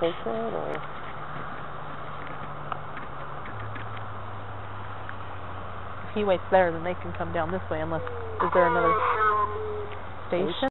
sacred or? If he waits there, then they can come down this way unless, is there another station?